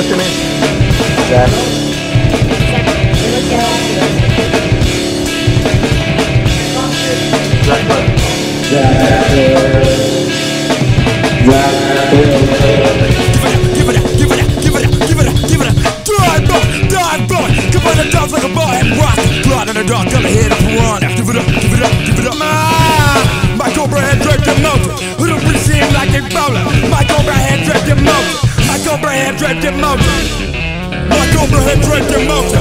What's your name? Zach. Zach what? Zach. Give it up, give it up, give it up, give it up, give it up. Dive boy, dive boy. Come on, the dogs like a boy and rock. Blood in the dark, and hit a piranha. Give it up, give it up, give it up. Ah, My cobra head